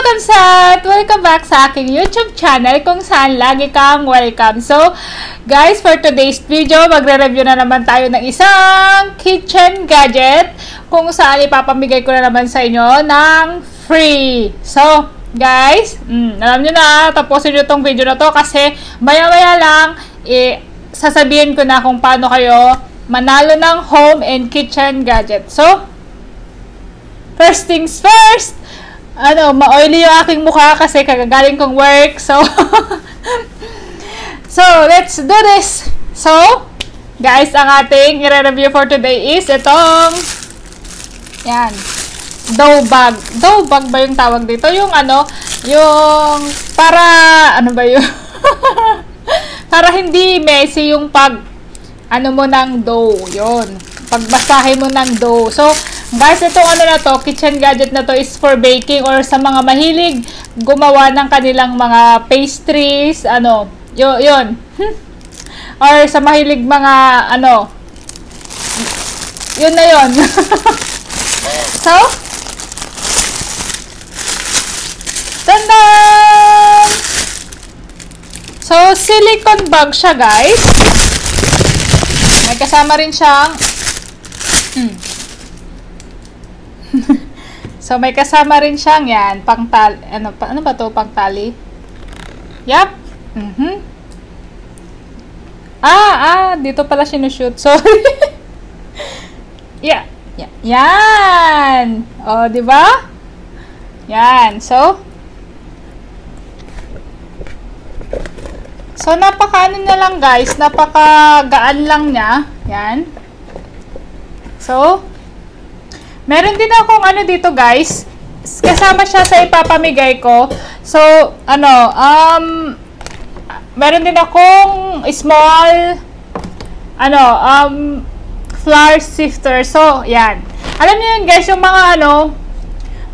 Kamsat! Welcome back sa aking YouTube channel kung saan lagi kang welcome. So, guys, for today's video, magre-review na naman tayo ng isang kitchen gadget kung saan ipapamigay ko na naman sa inyo ng free. So, guys, mm, alam nyo na, tapusin nyo tong video na to kasi maya-maya lang, eh, sasabihin ko na kung paano kayo manalo ng home and kitchen gadget. So, first things first, ano, ma-oily yung aking mukha kasi kagagaling kong work. So, so let's do this. So, guys, ang ating i-review for today is itong, yan, dough bag. Dough bag ba yung tawag dito? Yung ano, yung, para, ano ba yun? para hindi messy yung pag, ano mo ng dough. Yun. Pagbasahin mo ng dough. So, Guys, itong ano na to, kitchen gadget na to is for baking or sa mga mahilig gumawa ng kanilang mga pastries, ano, yun, yun. or sa mahilig mga, ano, yun na yun. so, Tandan! So, silicone bag siya, guys. May kasama rin siyang, hmm, so, may kasama rin siyang yan, pang tali, ano, pa, ano ba to pang tali? Yep. Mm -hmm. Ah, ah, dito pala sinushoot. Sorry. yeah. yeah. Yan. O, oh, di ba? Yan. So, So, napaka ano na lang guys, napaka gaan lang niya. Yan. So, Meron din akong ano dito guys. Kasama siya sa ipapamigay ko. So, ano, um, meron din akong small, ano, um, flour sifter. So, yan. Alam niyo yun guys, yung mga ano,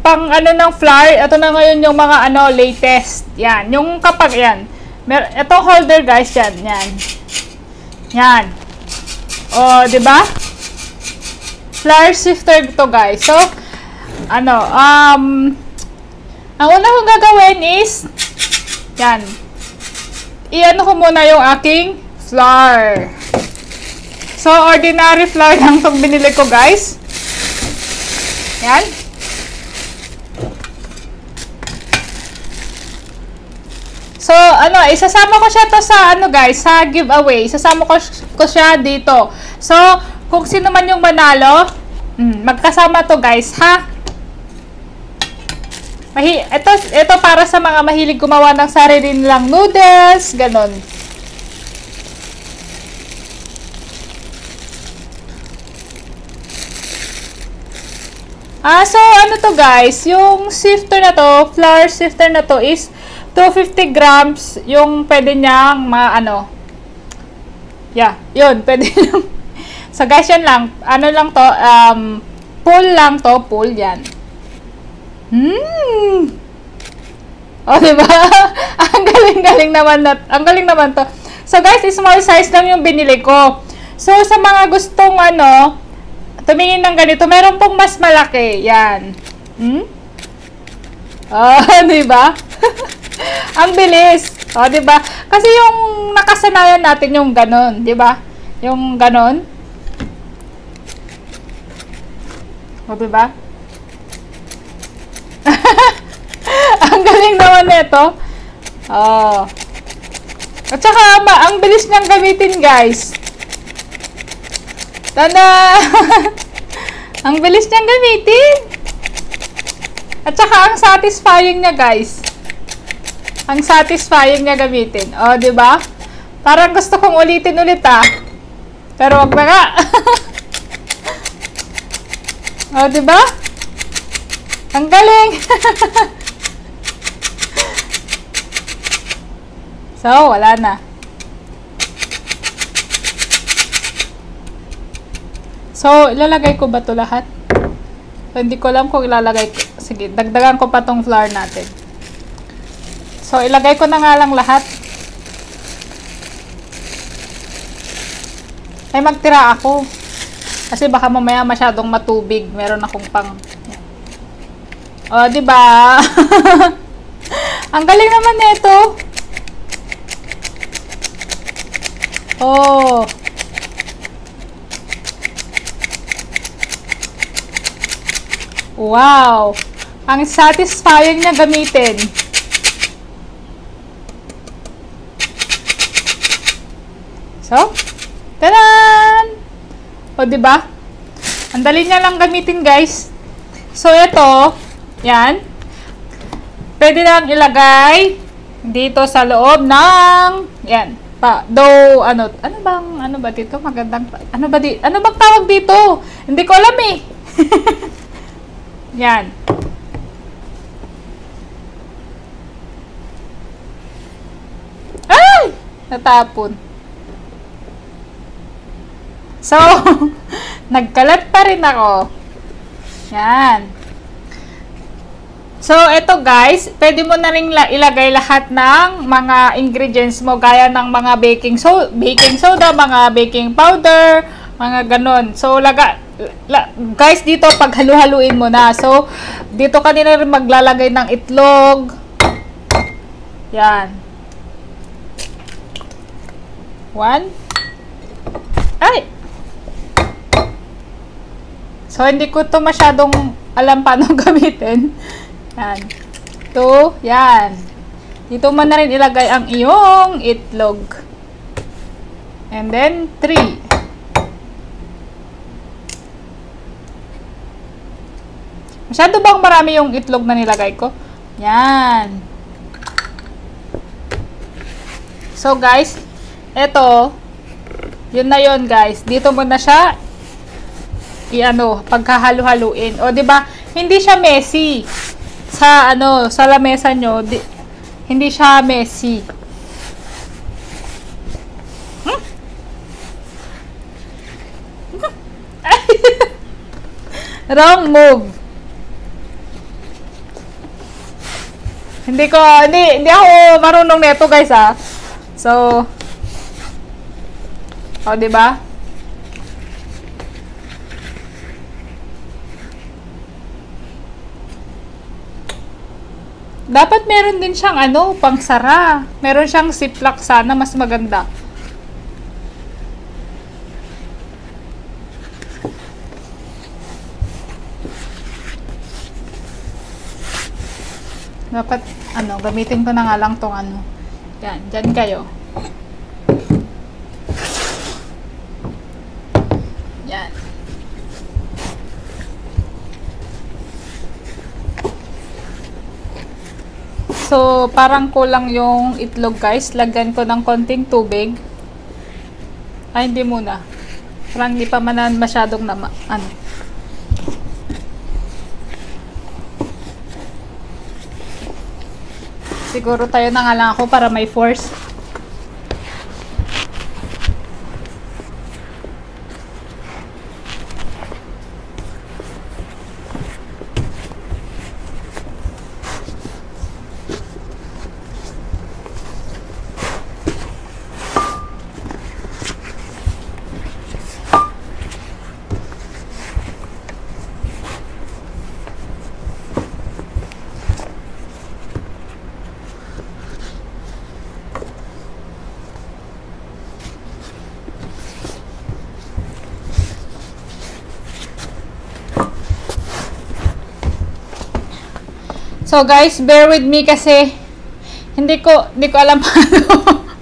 pang ano ng flour, ito na ngayon yung mga ano, latest. Yan. Yung kapag, yan. Mer ito holder guys, yan. Yan. Yan. O, oh, di ba? Flour sifter to guys. So, ano, um, ang una kong gagawin is, yan, i-ano ko muna yung aking flour. So, ordinary flour lang itong binili ko guys. Yan. So, ano, isasama ko siya to sa, ano guys, sa giveaway. Isasama ko, ko siya dito. So, kung sino man yung manalo, mm, magkasama to guys, ha? Mahi ito, ito para sa mga mahilig gumawa ng sarili nilang noodles, ganon. Ah, so ano to guys, yung sifter na to, flour sifter na to is 250 grams yung pwede niyang ma ano. Yeah, yun, pwede niyang So guys, yan lang. Ano lang to, um, pull lang to, pull yan. Hmm. O, oh, diba? ang galing-galing naman na, ang galing naman to. So guys, small size lang yung binili ko. So sa mga gustong ano, tumingin ng ganito, meron pong mas malaki. Yan. Hmm? Oh, di ba? ang bilis. Oh, di ba? Kasi yung nakasanayan natin yung ganon, di ba? Yung ganon. O, diba? ang galing naman nito. Oh. At saka, ma, ang bilis niyang gamitin, guys. Tada! ang bilis niyang gamitin. At saka, ang satisfying niya, guys. Ang satisfying niya gamitin. O, oh, ba? Parang gusto kong ulitin ulit, ah. Pero wag na nga. O, oh, diba? Ang galing! so, wala na. So, ilalagay ko ba to lahat? So, hindi ko alam kung ilalagay ko. Sige, dagdagan ko pa tong flour natin. So, ilagay ko na nga lang lahat. Ay, magtira ako. Kasi baka mamaya masyadong matubig. Meron akong pang... O, di ba? Ang galing naman nito. Oh. Wow. Ang satisfying niya gamitin. So! O, di ba? Ang dali niya lang gamitin, guys. So, ito, yan. Pwede lang ilagay dito sa loob ng, yan, pa, do, ano, ano bang, ano ba dito? Magandang, ano ba di, ano bang tawag dito? Hindi ko alam eh. yan. Ay! Natapon. So, nagkalat pa rin ako. Yan. So, ito guys, pwede mo na rin ilagay lahat ng mga ingredients mo gaya ng mga baking so baking soda, mga baking powder, mga ganon. So, laga, la, guys, dito pag halu-haluin mo na. So, dito ka din rin maglalagay ng itlog. Yan. One. Ay! So, hindi ko to masyadong alam paano gamitin. Yan. Two. Yan. Dito mo na rin ilagay ang iyong itlog. And then, three. Masyado bang marami yung itlog na nilagay ko? Yan. So, guys, eto, yun na yun, guys. Dito mo na siya i-ano, pagkahalo-haluin. O, 'di ba? Hindi siya messy. Sa ano, sa lamesa nyo, di, hindi siya messy. Hmm? Wrong move. Hindi ko, hindi, hindi ako marunong neto guys ah. So, o, oh, di ba? Dapat meron din siyang ano, pangsara. Meron siyang ziplock sana, mas maganda. Dapat, ano, gamitin ko na nga lang tong ano. Yan, dyan kayo. Yan. So, parang kulang yung itlog guys. Lagyan ko ng konting tubig. Ay, hindi muna. Parang hindi pa manan masyadong na ano. Siguro tayo na nga lang ako para may force. So guys, bear with me kasi hindi ko hindi ko alam paano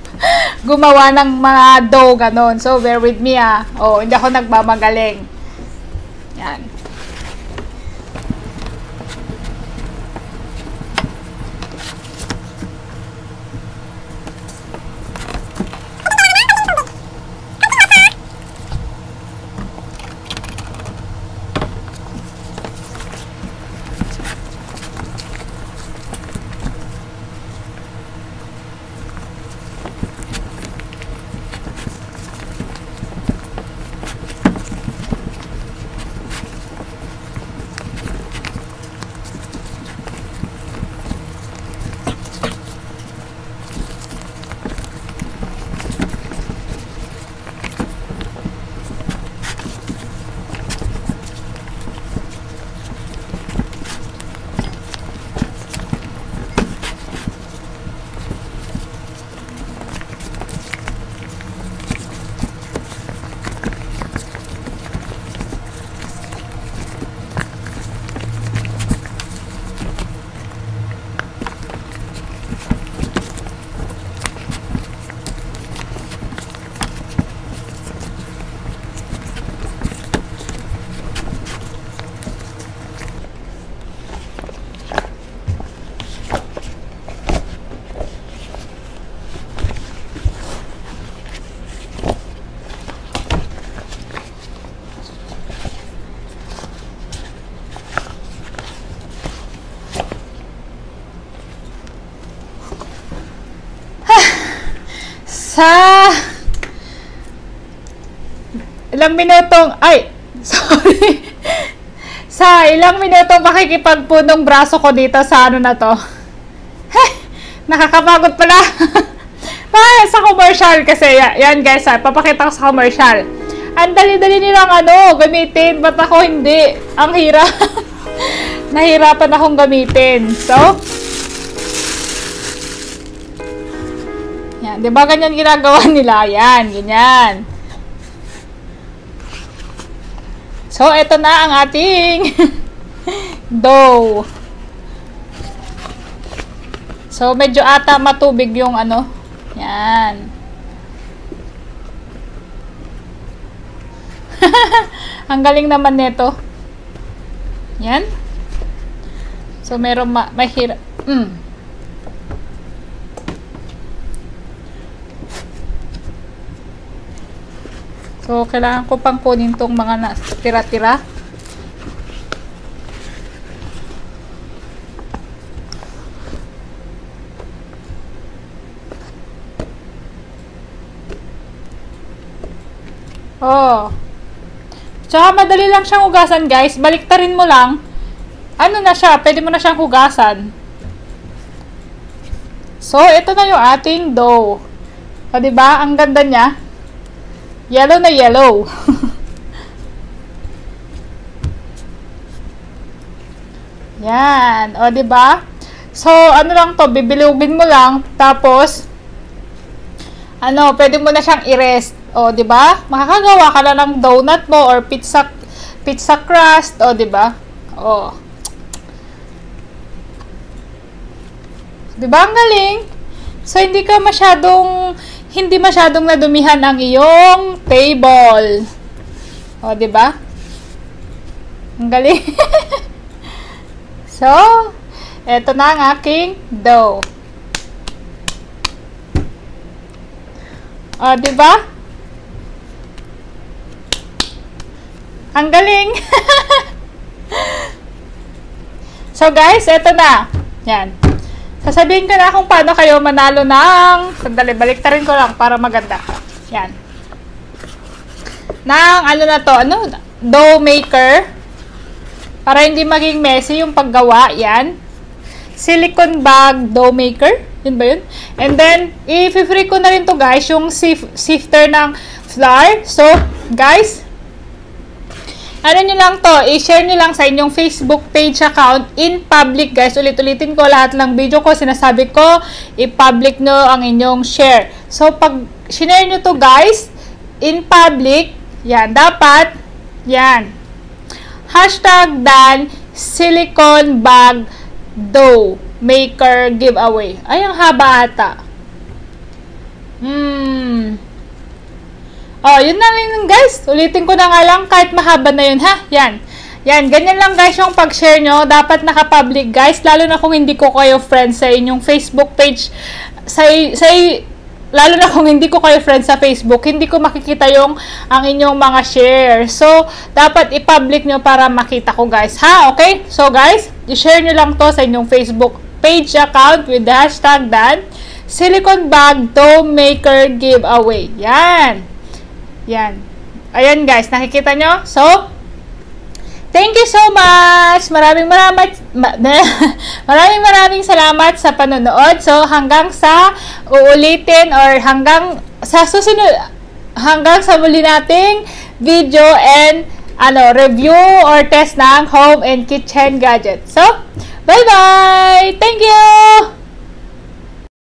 gumawa ng mga dough ganon. So bear with me ah. Oh, hindi ako nagmamagaling. Yan. Sa ilang minutong, ay, sorry, sa ilang minutong pakikipagpunong braso ko dito sa ano na to. Heh, nakakapagod pala. Ay, sa commercial kasi, yan guys, ha, papakita ko sa commercial. Ang dali-dali nilang ano, gamitin, ba't ako hindi? Ang hirap. Nahirapan akong gamitin. So, yan, di ba ganyan ginagawa nila? Yan, ganyan. So, ito na ang ating dough. So, medyo ata matubig yung ano. Yan. ang galing naman nito. Yan. So, meron ma mahirap. Mm. So, kailangan ko pang kunin tong mga tira-tira. Oh. Tsaka madali lang siyang hugasan, guys. Baliktarin mo lang. Ano na siya? Pwede mo na siyang hugasan. So, ito na yung ating dough. O, diba? Ang ganda niya. Yellow na yellow. Yan. O, ba? So, ano lang to, bibilugin mo lang, tapos, ano, pwede mo na siyang i-rest. O, ba? Makakagawa ka na ng donut mo or pizza pizza crust, o, ba? O. Di ba? Ang galing. So, hindi ka masyadong hindi masyadong nadumihan ang iyong table. O, ba? Ang galing. so, eto na ang aking dough. O, ba? Ang galing. so, guys, eto na. Yan. Sasabihin ko na kung paano kayo manalo ng... Sandali, baliktarin ko lang para maganda. Yan. Nang ano na to, ano? Dough maker. Para hindi maging messy yung paggawa. Yan. Silicone bag dough maker. Yun ba yun? And then, i-free ko na rin to guys, yung sif sifter ng flour. So, guys, ano nyo lang to, i-share nyo lang sa inyong Facebook page account in public guys. Ulit-ulitin ko lahat ng video ko, sinasabi ko, i-public nyo ang inyong share. So, pag share nyo to guys, in public, yan, dapat, yan, hashtag dan silicone bag dough maker giveaway. Ay, ang haba ata. Hmm. Oh, yun na lang guys. Ulitin ko na nga lang kahit mahaba na yun ha. Yan. Yan, ganyan lang guys yung pag-share nyo. Dapat naka-public guys. Lalo na kung hindi ko kayo friends sa inyong Facebook page. Sa, sa, lalo na kung hindi ko kayo friends sa Facebook, hindi ko makikita yung ang inyong mga share. So, dapat i-public nyo para makita ko guys. Ha? Okay? So guys, i-share nyo lang to sa inyong Facebook page account with the hashtag Dan Silicone Bag Dough Maker Giveaway. Yan. Yan. Ayan guys, nakikita nyo? So, thank you so much! Maraming maraming, maraming maraming salamat sa panonood. So, hanggang sa uulitin or hanggang sa susunod, hanggang sa muli nating video and ano, review or test ng home and kitchen gadget. So, bye-bye! Thank